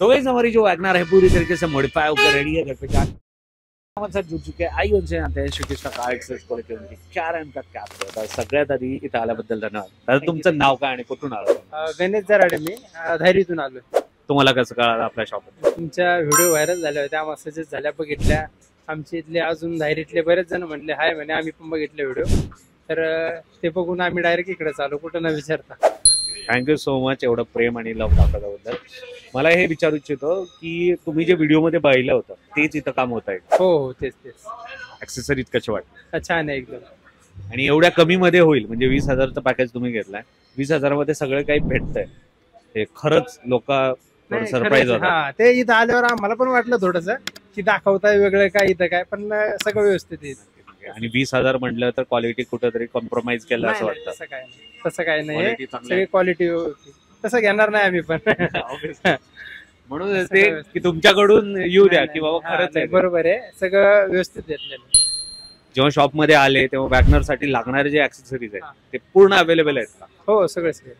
तो गाइस हमारी जो वैगनर है पूरी तरीके से मॉडिफाई होकर रेडी है घर पे जा हमारे साथ जुड़ चुके हैं आई उनसे आते हैं श्रीकृष्ण कार एक्सेस को लेकर उनकी क्या रॅम्प क्या होता सगळ्यात आधी इथं आल्याबद्दल धन्यवाद. दादा तुमचं नाव काय आणि कुठून आलं गणेश जराडे मी. अ, धायरीतून आलो तुम्हाला कसं कळालं आपल्या शॉप तुमच्या व्हिडिओ व्हायरल झाल्या होत्या मसाजेस झाल्या बघितल्या. आमच्या इथले अजून धायरीतले बरेच जण म्हटले हाय म्हणे आम्ही पण बघितले व्हिडिओ तर ते बघून आम्ही डायरेक्ट इकडे चालू कुठं न विचारता. थँक्यू सो मच एवढं प्रेम आणि लव दाखवल्याबद्दल. मला हे विचारू इच्छितो की तुम्ही जे व्हिडिओमध्ये पाहिलं होतं तेच इथं काम होत आहे हो हो तेच तेच. ऍक्सेसरीज कसे वाटत छान आहे एकदम. आणि एवढ्या कमी मध्ये होईल म्हणजे वीस हजारचं पॅकेज तुम्ही घेतलाय. वीस हजारामध्ये सगळं काही भेटतंय. हे खरंच लोक नाही, सरप्राईज खरंच, होतात. हा ते इथं आल्यावर आम्हाला पण वाटलं थोडस की दाखवताय वेगळं काय इथं काय पण सगळं व्यवस्थित आहे. इथं. आणि वीस हजार म्हटलं तर क्वालिटी कुठेतरी कॉम्प्रोमाइज केलं असं वाटतं. तसं काय नाही. तसं काय नाही. क्वालिटी चांगली सगळी क्वालिटी तसं घेणार नाही आम्ही पण. म्हणून ते की तुमच्याकडून येऊ द्या की बाबा हा, खरंच नाही, आहे बरोबर आहे. सगळं व्यवस्थित घेतलेलं जेव्हा शॉपमध्ये आले तेव्हा वॅगनरसाठी लागणारे जे ऍक्सेसरीज हा. आहेत ते पूर्ण अवेलेबल आहेत का? हो सगळं सगळं.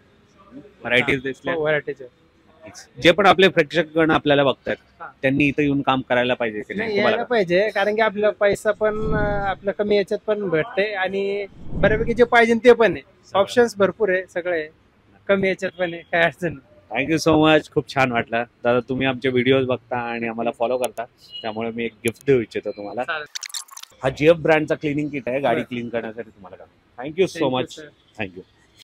व्हरायटीज दिसल्या व्हरायटीचे जे पण आपले प्रेक्षकगण आपल्याला बघतात. त्यांनी इथं येऊन काम करायला पाहिजे की नाही तुम्हाला पाहिजे कारण की आपला पैसा पण अं, आपलं कमी याच्यात पण भेटते आणि बऱ्यापैकी जे पाहिजे ते पण आहे ऑप्शन्स भरपूर आहे सगळे आहे. कमी याच्यात पण आहे काय अडचण नाही. थँक्यू सो मच खूप छान वाटलं दादा तुम्ही आमचे व्हिडिओज बघता आणि आम्हाला फॉलो करता त्यामुळे मी एक गिफ्ट देऊ इच्छितो तुम्हाला चालेल. हा जीएफ ब्रँडचा क्लिनिंग किट आहे गाडी. क्लीन करण्यासाठी तुम्हाला thank you so Thank you, much sir. Thank you